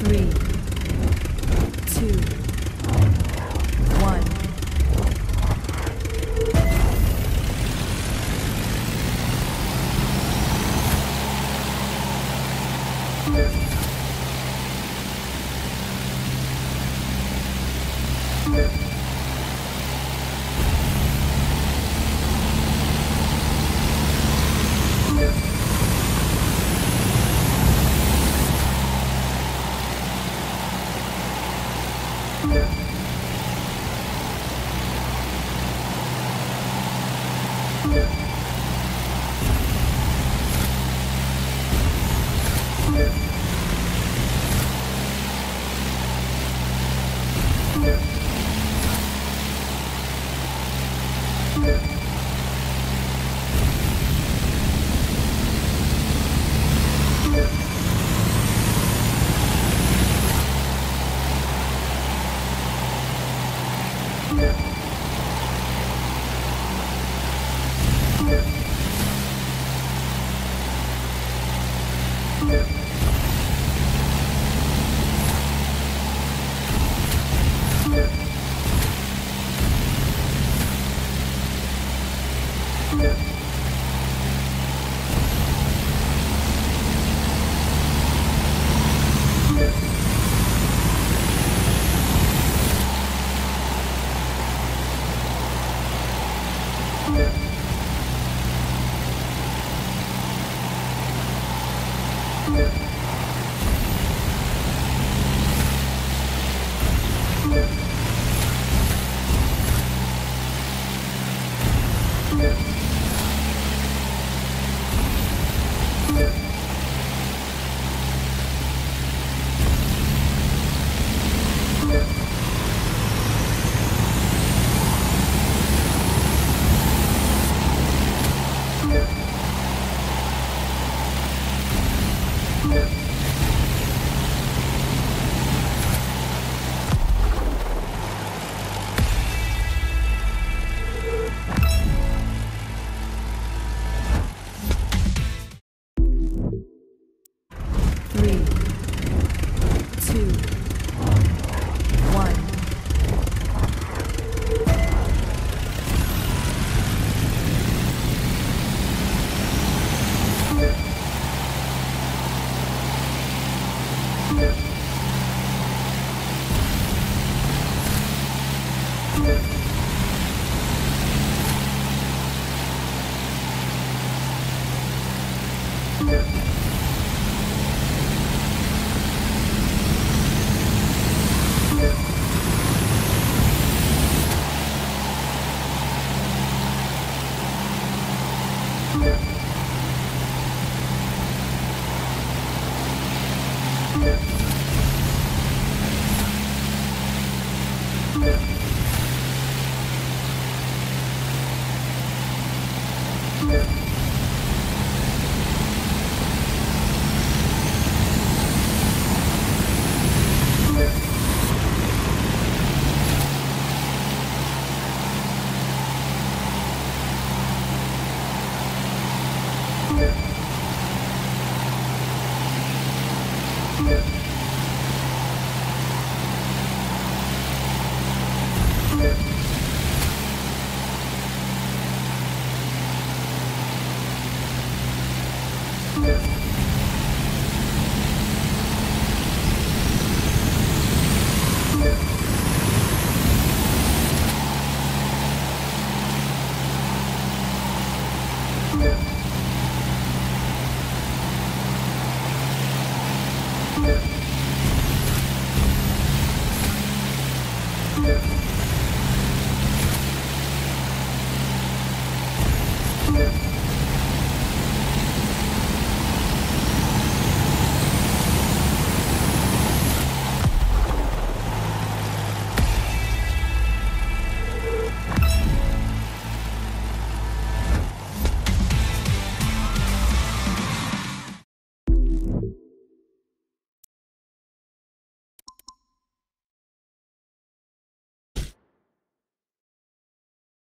Three, two, one. you Three, Yeah. Thank. Thank you.